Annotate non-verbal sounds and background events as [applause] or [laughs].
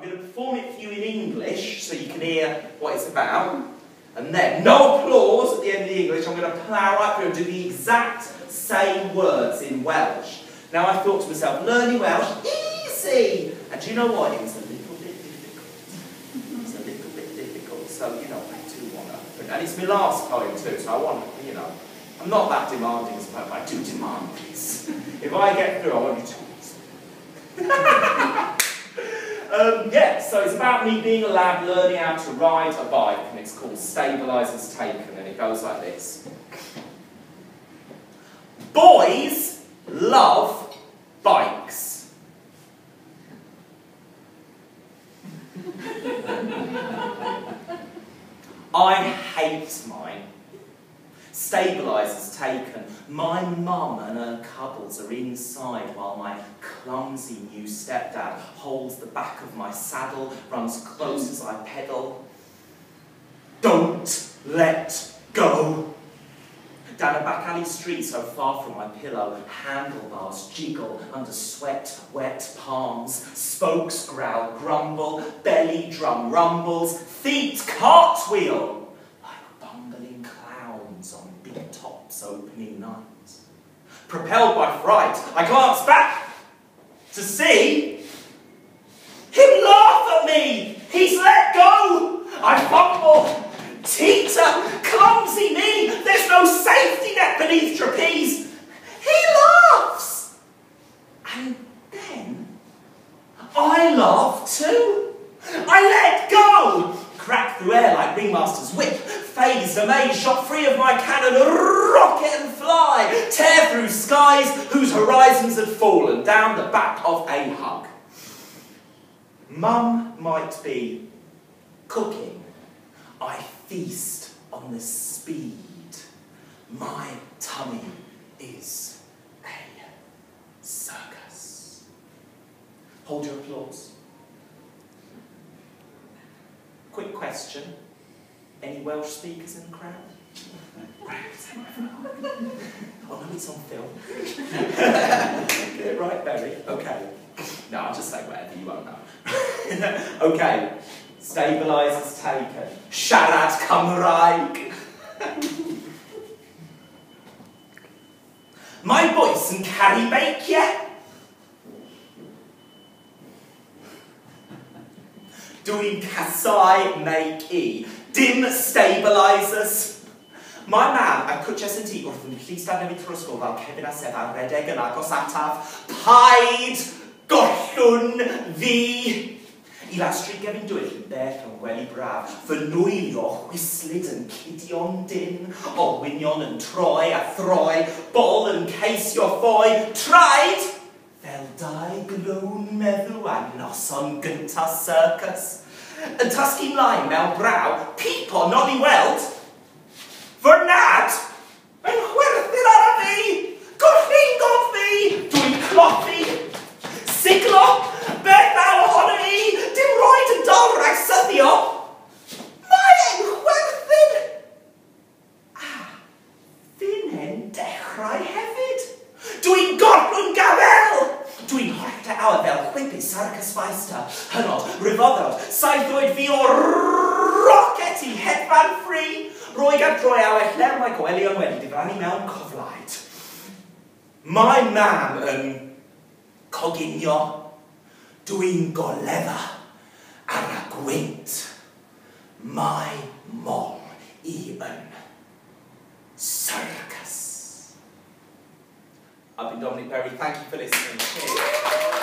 I'm going to perform it for you in English so you can hear what it's about. And then, no applause at the end of the English, I'm going to plough right through and do the exact same words in Welsh. Now I thought to myself, learning Welsh, easy! And do you know what? It was a little bit difficult. It was a little bit difficult, so, you know, I do want to. And it's my last poem too, so I want, you know, I'm not that demanding as but I do demand this. if I get through, I want you to [laughs] um, yeah, so it's about me being a lad learning how to ride a bike, and it's called Stabilizers Taken, and it goes like this. Boys love bikes. [laughs] I hate mine. Stabilizers taken. My mum and her cuddles are inside while my clumsy new stepdad holds the back of my saddle, runs close as I pedal. Don't let go. Down a back alley street so far from my pillow, handlebars jiggle under sweat, wet palms, spokes growl, grumble, belly drum rumbles, feet cartwheel like bumbling clowns on opening night. Propelled by fright, I glance back to see him laugh at me. He's let go. I fumble, teeter, clumsy me. There's no safety net beneath trapeze. He laughs. And then I laugh too. I let go. Crack through air like Ringmaster's whip. Phased, amazed, shot free of my cannon, rocket and fly. Tear through skies whose horizons had fallen down the back of a hug. Mum might be cooking. I feast on the speed. My tummy is a circus. Hold your applause. Question. Any Welsh speakers in the crowd? oh no, it's on film. Get it right, Barry. Okay. No, I'll just say whatever, you won't know. [laughs] okay. Stabilizers taken. Siarad Cymraeg. [laughs] Mae boes yn caru beiciau. Dwi'n casau make i. Dim stabilisers. Mae mam a cwtches yn ti wrth yn llistad newid trwy ysgol fel Kevin a Sef ar redeg yn agos ataf. Paid gollwn Fi! I lastri gefn dwyll yn beth o'n gwely braf, fy nwylo chwislyd yn cidion dyn, o wynion yn troi a throi, bol yn ceisio ffoi, traed! dau glwn meddwl a noson gynta circus. Yn tasgu mlaen mewn braw, pipo nod i weld. Fy nad yn chwerthu'r ar y fi! Sarcus faista, hynod, ryfoddod, saith oed fi o rocket i hedfan ffri, Roi gan droi awell ler mae gwelion wedi difrannu mewn coflaid. Mae mam yn coginio, dwi'n golefa ar y gwynt. Mae mol i yn circus. I've been Dominic Perry. Thank you for listening. Cheers.